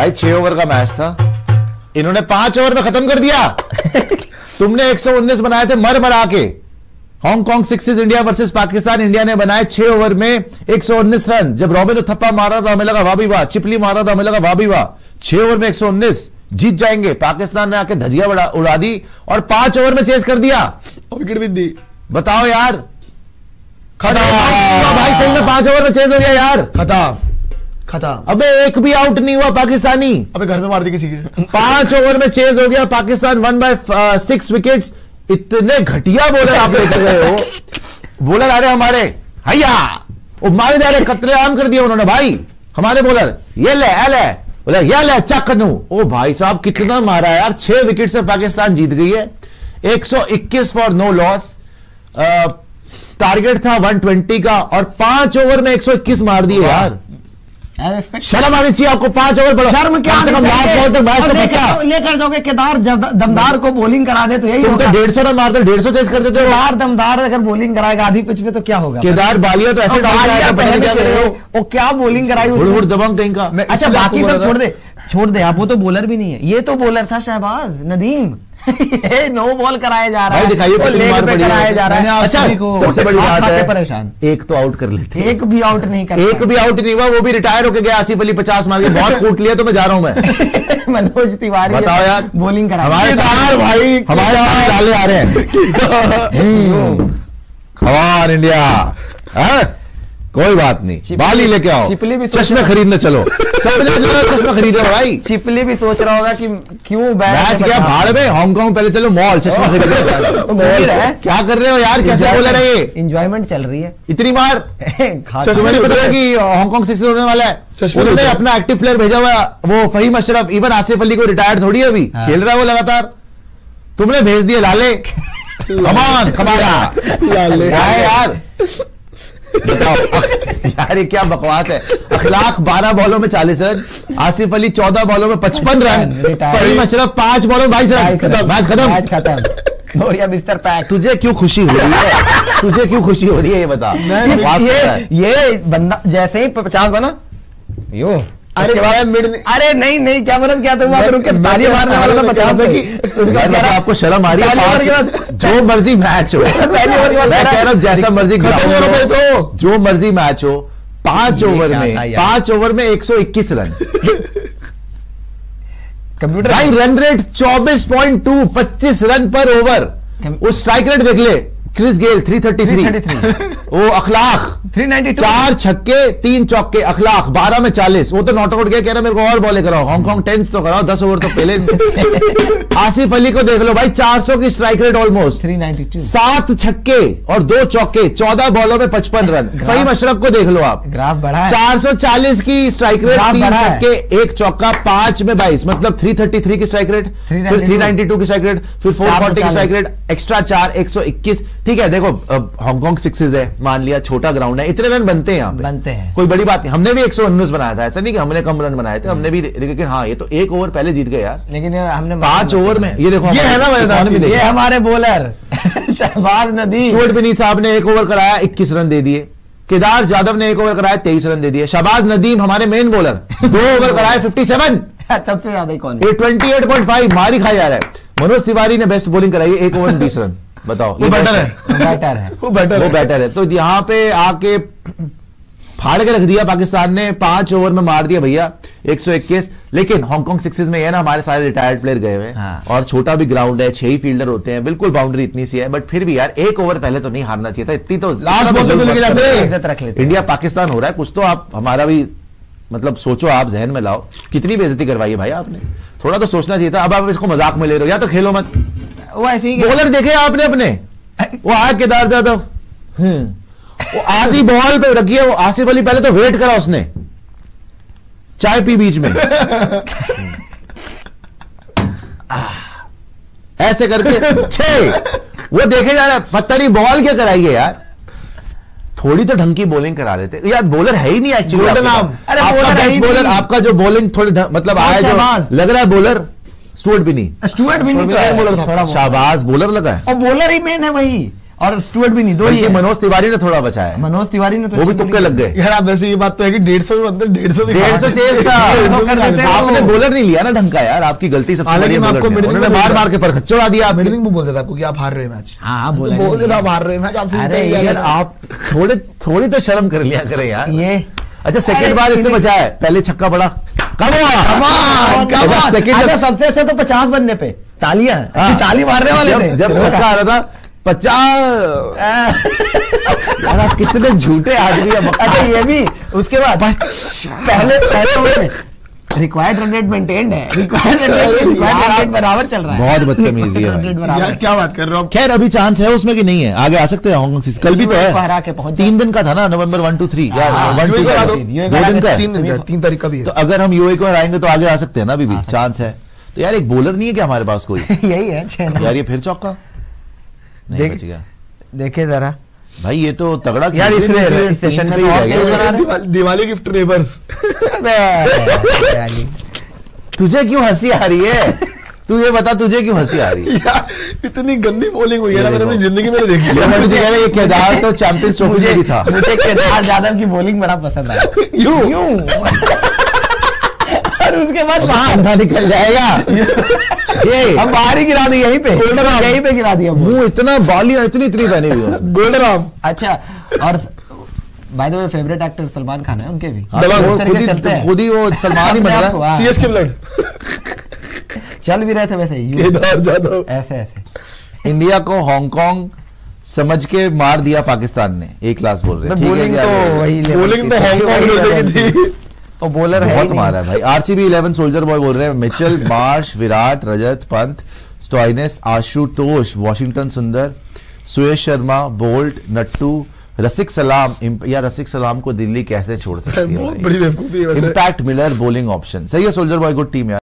भाई छह ओवर का मैच था। इन्होंने पाँच ओवर में खत्म कर दिया। तुमने 119 बनाए थे मर मरा के। Hong Kong sixes India versus Pakistan India ने बनाए छह ओवर में 119 रन। जब रॉबिन ने थप्पा मारा था हमें लगा वाह भी वाह। चिपली मारा था हमें लगा वाह भी वाह। छह ओवर में 119 जीत जाएँगे। पाकिस्तान ने आके धजिया उड़ा, उड़ा दी और पाँच ओवर में चेस कर दिया। विकेट भी दी। बताओ यार। खत्म। भाई सही में पाँच ओवर में चेस हो गया यार। खत्म। खत्म। अबे एक भी आउट नहीं हुआ पाकिस्तानी। अबे घर में मार दी किसी के। पाँच ओवर में चेज हो गया Pakistan one by six wickets इतने घटिया बोलर आप लेकर गए हो। बोलर आ रहे हमारे। हैया! वो मारे जा रहे कतरे आम कर दिया उन्होंने भाई। हमारे बोलर ये ले ले। बोले ये ले चकनू ओ भाई साहब कितना मारा यार। छह विकेट से पाकिस्तान जीत गई है। 121 फॉर नो लॉस टारगेट था 120 का और पाँच ओवर में 121 मार दिए यार। शर्म आनी चाहिए आपको पाँच ओवर शर्म क्या कम लास्ट बॉल तक तो लेकर जाओगे केदार दमदार को बॉलिंग करा दे तो यही तो होगा। डेढ़ सौ रन मारते डेढ़ सौ चेस कर देते हो। केदार दमदार अगर बॉलिंग कराएगा आधी पिच पे तो क्या होगा? केदार बालिया तो ऐसे डाल हो। वो क्या बॉलिंग कराई दबंग कहीं का। अच्छा बाकी सब छोड़ दे। छोड़ दे आप वो तो बॉलर भी नहीं है। ये तो बॉलर था शहबाज नदीम। ये नो बॉल कराया जा रहा है। दिखाइए वो लेग पे कराया जा रहा है। अच्छा सबसे बड़ी बात है परेशान। एक तो आउट कर लेते एक भी आउट नहीं कर एक भी आउट नहीं हुआ वो भी रिटायर होके गया आसिफ अली पचास मार के बहुत कूट लिया तो मैं जा रहा हूँ मैं। मनोज तिवारी बताओ यार। बॉलिंग करा हमारे भाई हमारे डाले आ रहे हैं। खवान इंडिया। हाँ? कोई बात नहीं। बाली लेके आओ। चिपली भी चश्मे खरीदने चलो। सबने जो चश्मा खरीदो भाई। चिपली भी सोच रहा होगा कि क्यों बैट मैच गया भाड़ में? हांगकांग पहले चलो मॉल चश्मा खरीदो मॉल क्या कर रहे हो यार? कैसे बोल रहे ये? इंजॉयमेंट चल रही है। इतनी मार खाते- तुम्हें नहीं पता कि हांगकांग सिक्स होने वाला है। चश्मे उन्होंने अपना एक्टिव प्लेयर भेजा हुआ वो फहीम अशरफ इवन आसिफ अली को रिटायर्ड थोड़ी है अभी। हाँ। खेल रहा है वो लगातार। तुमने भेज दिए लाले। कमान कमाना लाले। यार। बताओ। यार ये क्या बकवास है? अखलाक 12 बॉलों में 40 रन आसिफ अली 14 बॉलों में 55 रन फरीम फहीम अशरफ 5 बॉलों में 22 रन। खत्म। मैच खत्म। बिस्तर पैक तुझे क्यों खुशी हो रही है? तुझे क्यों खुशी हो रही है ये बता। ये ये बंदा जैसे ही पचास बना यो। अरे मैं मिड अरे नहीं नहीं क्या मदद क्या था रुक के ताली मारने वाला था पचास आपको शर्म आ रही है जो मर्ज़ी मैच हो। पहली ओवर मैं कह कह रहा हूँ जैसा मर्ज़ी हो जो मर्ज़ी मैच हो पाँच ओवर में पाँच ओवर में 121 रन। कंप्यूटर भाई run rate 24.2 25 run per over उस स्ट्राइक रेट देख ले। क्रिस गेल 333 333 वो अखलाक। 392 चार छक्के तीन चौके अखलाक। बारह में चालीस। वो तो नॉट आउट गया कह रहा मेरे को और बॉले कराओ हांगकांग टेंस तो कराओ दस ओवर तो पहले आसिफ अली को देख लो भाई 400 की स्ट्राइक रेट ऑलमोस्ट 392 सात छक्के और दो चौके चौदह बॉलों में पचपन रन। फहीम अशरफ को देख लो आप। ग्राफ बढ़ा है। 440 की स्ट्राइक रेट तीन छक्के एक चौका पाँच में बाईस। मतलब 333 की स्ट्राइक रेट फिर 392 392 की स्ट्राइक रेट फिर 440 की स्ट्राइक रेट एक्स्ट्रा चार 121 ठीक है देखो हांगकांग सिक्सेज है मान लिया छोटा ग्राउंड है इतने रन बनते हैं यहाँ पे। बनते हैं। कोई बड़ी बात नहीं हमने भी 119 बनाया था ऐसा नहीं कि हमने कम रन बनाए थे हमने भी लेकिन हाँ ये तो एक ओवर पहले जीत गए यार। लेकिन ये हमने पाँच ओवर में ये देखो ये है ना। ये हमारे बॉलर शहबाज नदी बिनी साहब ने एक ओवर कराया इक्कीस रन दे दिए। केदार यादव ने एक ओवर कराया तेईस रन दे दिए। शहबाज नदीम हमारे मेन बॉलर दो ओवर कराए 57 सबसे ज़्यादा कौन ये 28.5 मारी खाई जा रहा है। मनोज तिवारी ने बेस्ट बॉलिंग कराई एक ओवर बीस रन। बताओ। वो ये बेटर है। बेटर है। वो बेटर वो बेटर है। तो यहाँ पे आके फाड़ के रख दिया पाकिस्तान ने। पाँच ओवर में मार दिया भैया 121 लेकिन हांगकांग सिक्सेस में है ना हमारे सारे रिटायर्ड प्लेयर गए हुए हैं। हाँ। और छोटा भी ग्राउंड है छह ही फील्डर होते हैं। बिल्कुल बाउंड्री इतनी सी है। बट फिर भी यार एक ओवर पहले तो नहीं हारना चाहिए था। इतनी तो ball तक तो लेके जाते। इंडिया पाकिस्तान हो रहा है। कुछ तो आप हमारा भी मतलब सोचो आप जहन में लाओ। कितनी बेजती करवाई है भाई आपने। थोड़ा तो सोचना चाहिए था। अब आप इसको मज़ाक में ले रहे हो। या तो खेलो मत। वो ऐसे ही बॉलर देखे आपने अपने? वो आया केदार जाधव। हम्म। वो आधी बॉल पे रखी है वो आसिफ अली पहले तो वेट करा उसने। चाय पी बीच में। ऐसे करके छे वो देखे जा रहा है पता नहीं बॉल क्या कराई है यार? थोड़ी तो ढंग की बॉलिंग करा थे यार बॉलर है ही नहीं एक्चुअली आपका बेस्ट बॉलर आपका जो बॉलिंग थोड़ी मतलब आया जो लग रहा है बॉलर स्टुअर्ट भी नहीं। स्टुअर्ट भी नहीं तो है, नहीं, थोड़ा बहुत। शाहबाज बॉलर लगा है। और बॉलर ही मेन है वही। और स्टुअर्ट भी नहीं दो ही मनोज तिवारी ने थोड़ा बचाया। है मनोज तिवारी ने तो वो भी तुक्के लग गए। यार आप वैसे ये बात तो है कि डेढ़ सौ अंदर डेढ़ सौ डेढ़ सौ चेस था। हैं आपने। बॉलर नहीं लिया ना ढंग का यार आपकी गलती सबसे बड़ी है आपको उन्होंने मार मार के पर खच्चों उड़ा दिया आपने मिडिलिंग में बोल देता आपको कि आप हार रहे मैच हाँ हाँ तो बोला देता आप हार रहे मैच आपसे अरे यार, आप थोड़े थोड़ी तो शर्म कर लिया करें यार। ये अच्छा सेकंड बार इसने बचाया पहले छक्का पड़ा। सबसे अच्छा तो पचास बनने पे। तालियाँ हाँ। ताली मारने वाले जब थे। जब छक्का आ रहा था पचास। कितने झूठे आदमी है। अच्छा ये भी उसके बाद पहले पहले रिक्वायर्ड रन रेट मेंटेन्ड है. Required run rate required rate बराबर चल रहा है. बहुत बदतमीजी है Run rate भाई। बराबर. यार क्या बात कर रहे हो खैर अभी चांस है उसमें कि नहीं है? आगे आ सकते हैं हांगकांग कल भी तो UAE हरा के है पहुँच तीन दिन का था ना नवंबर वन टू थ्री दो। दिन का तीन दिन का तीन तारीख का भी तो अगर हम यूए को हराएँगे तो आगे आ सकते हैं ना अभी भी. चांस है. तो यार एक बॉलर नहीं है क्या हमारे पास कोई? यही है यार ये फिर चौका? नहीं देख- बच गया. देखे जरा. भाई ये तो तगड़ा यार इस सेशन में पे तो ही। हो है? दिवाली गिफ्ट नेबर्स तुझे क्यों हँसी आ रही है? तू ये बता तुझे क्यों हँसी आ रही है? इतनी गंदी बॉलिंग हुई है ना मैंने अपनी ज़िंदगी में देखी। ये मैं तुझे कह रहा ये केदार तो चैंपियंस ट्रॉफी में भी था। मुझे केदार यादव की बॉलिंग बड़ा पसंद आया यूँ यूँ और उसके बाद बाहर अंधा निकल जाएगा। ये हम बाहर ही गिरा दी यहीं पे। यहीं पे गिरा दिया मुँह इतना बालियाँ इतनी इतनी बनी हुई है गोल्डन आर्म अच्छा और by the way favourite actor Salman Khan है उनके भी। हाँ, खुद ही हैं। ही वो सलमान ही बन रहा है। हाँ। सीएसके ब्लड चल भी रहे थे वैसे यूँ, केदार जाधव। ऐसे ऐसे। इंडिया को हांगकांग समझ के मार दिया पाकिस्तान ने एक क्लास बोल रहे हैं। ठीक है बॉलिंग तो वही बॉलिंग तो हांगकांग की थी। तो बॉलर है बहुत मारा है भाई। आरसीबी 11 सोल्जर बॉय बोल रहे हैं Mitchell Marsh Virat Rajat Pant Stoinis Ashutosh Washington Sundar Suyash Sharma Boult Nattu Rasikh Salam या रसिक सलाम को दिल्ली कैसे छोड़ सकती है बहुत बड़ी बेवकूफ़ी है वैसे। इम्पैक्ट मिलर बॉलिंग ऑप्शन सही है सोल्जर बॉय गुड टीम है